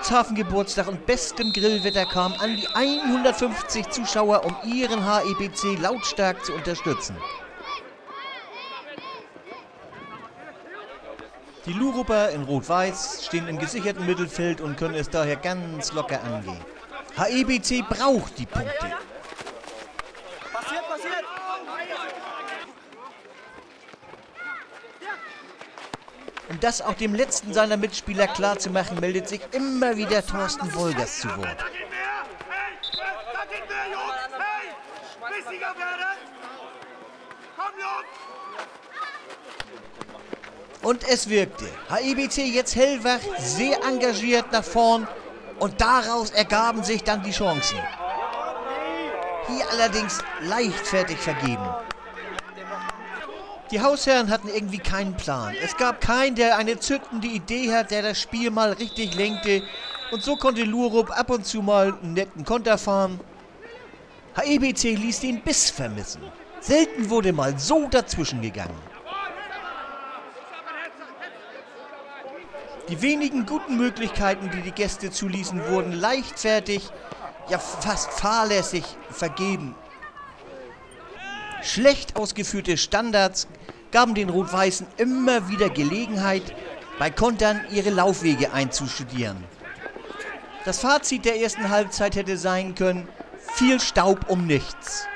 Ortshafen Geburtstag und bestem Grillwetter kamen an die 150 Zuschauer, um ihren HEBC lautstark zu unterstützen. Die Luruper in Rot-Weiß stehen im gesicherten Mittelfeld und können es daher ganz locker angehen. HEBC braucht die Punkte. Passiert, passiert! Um das auch dem letzten seiner Mitspieler klarzumachen, meldet sich immer wieder Thorsten Wolgers zu Wort. Und es wirkte. HEBC jetzt hellwach, sehr engagiert nach vorn und daraus ergaben sich dann die Chancen. Hier allerdings leichtfertig vergeben. Die Hausherren hatten irgendwie keinen Plan. Es gab keinen, der eine zückende Idee hat, der das Spiel mal richtig lenkte. Und so konnte Lurup ab und zu mal einen netten Konter fahren. HEBC ließ den Biss vermissen. Selten wurde mal so dazwischen gegangen. Die wenigen guten Möglichkeiten, die die Gäste zuließen, wurden leichtfertig, ja fast fahrlässig vergeben. Schlecht ausgeführte Standards gaben den Rot-Weißen immer wieder Gelegenheit, bei Kontern ihre Laufwege einzustudieren. Das Fazit der ersten Halbzeit hätte sein können, viel Staub um nichts.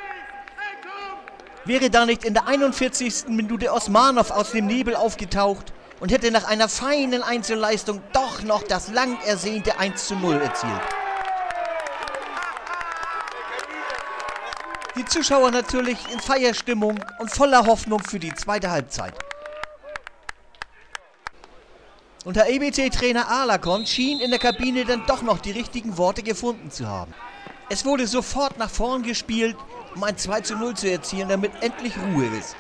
Wäre da nicht in der 41. Minute Osmanov aus dem Nebel aufgetaucht und hätte nach einer feinen Einzelleistung doch noch das lang ersehnte 1 zu 0 erzielt. Die Zuschauer natürlich in Feierstimmung und voller Hoffnung für die zweite Halbzeit. Und der EBT-Trainer Alakon schien in der Kabine dann doch noch die richtigen Worte gefunden zu haben. Es wurde sofort nach vorn gespielt, um ein 2 zu 0 zu erzielen, damit endlich Ruhe ist.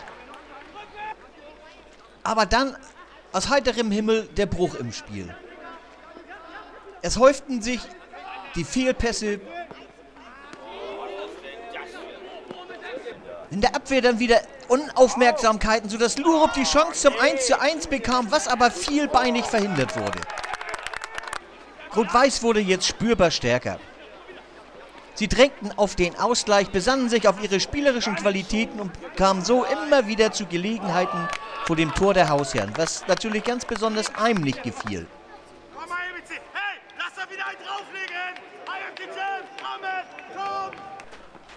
Aber dann aus heiterem Himmel der Bruch im Spiel. Es häuften sich die Fehlpässe, In der Abwehr dann wieder Unaufmerksamkeiten, sodass Lurup die Chance zum 1 zu 1 bekam, was aber vielbeinig verhindert wurde. Rot-Weiß wurde jetzt spürbar stärker. Sie drängten auf den Ausgleich, besannen sich auf ihre spielerischen Qualitäten und kamen so immer wieder zu Gelegenheiten vor dem Tor der Hausherren, was natürlich ganz besonders einem nicht gefiel. Komm mal, Hey, lass da wieder einen drauflegen!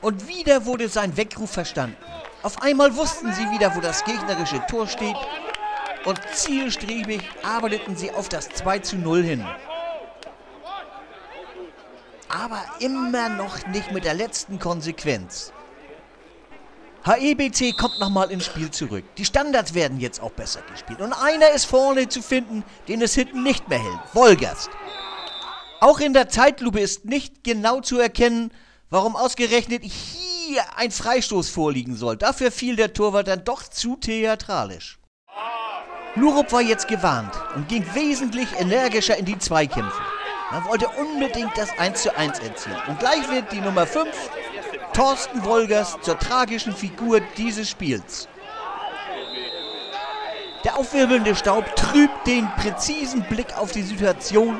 Und wieder wurde sein Weckruf verstanden. Auf einmal wussten sie wieder, wo das gegnerische Tor steht. Und zielstrebig arbeiteten sie auf das 2 zu 0 hin. Aber immer noch nicht mit der letzten Konsequenz. HEBC kommt nochmal ins Spiel zurück. Die Standards werden jetzt auch besser gespielt. Und einer ist vorne zu finden, den es hinten nicht mehr hält. Wolgast. Auch in der Zeitlupe ist nicht genau zu erkennen, warum ausgerechnet hier ein Freistoß vorliegen soll. Dafür fiel der Torwart dann doch zu theatralisch. Lurup war jetzt gewarnt und ging wesentlich energischer in die Zweikämpfe. Man wollte unbedingt das 1 zu 1 erzielen. Und gleich wird die Nummer 5, Thorsten Wolgers, zur tragischen Figur dieses Spiels. Der aufwirbelnde Staub trübt den präzisen Blick auf die Situation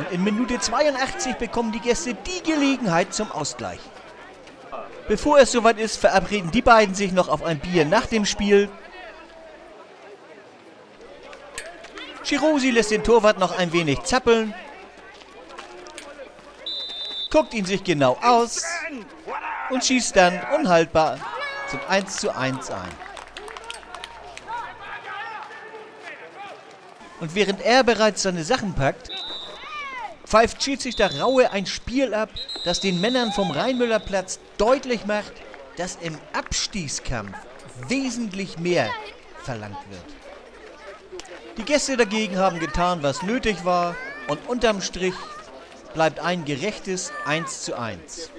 und in Minute 82 bekommen die Gäste die Gelegenheit zum Ausgleich. Bevor es soweit ist, verabreden die beiden sich noch auf ein Bier nach dem Spiel. Chirosi lässt den Torwart noch ein wenig zappeln. Guckt ihn sich genau aus und schießt dann unhaltbar zum 1 zu 1 ein. Und während er bereits seine Sachen packt, pfeift Schiedsrichter Raue ein Spiel ab, das den Männern vom Rheinmüllerplatz deutlich macht, dass im Abstiegskampf wesentlich mehr verlangt wird. Die Gäste dagegen haben getan, was nötig war und unterm Strich bleibt ein gerechtes 1 zu 1.